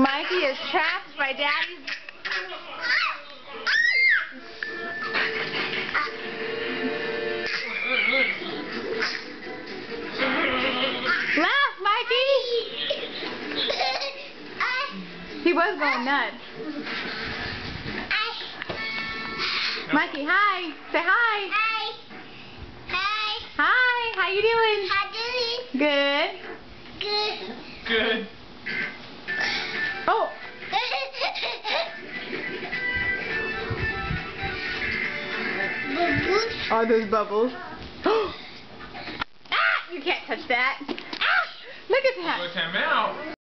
Mikey is trapped by Daddy's... Laugh, Mikey! He was going nuts. Mikey, hi. Say hi. Hi. Hi. Hi. How you doing? How doing? Good. Good. Good. Are those bubbles? ah! You can't touch that. Ah! Look at that. Put him out.